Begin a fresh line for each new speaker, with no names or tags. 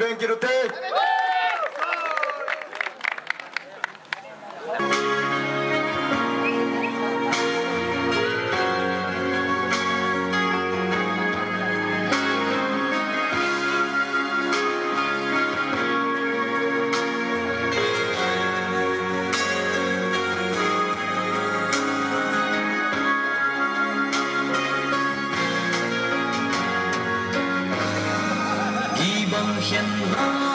Ben kiro
上天吧。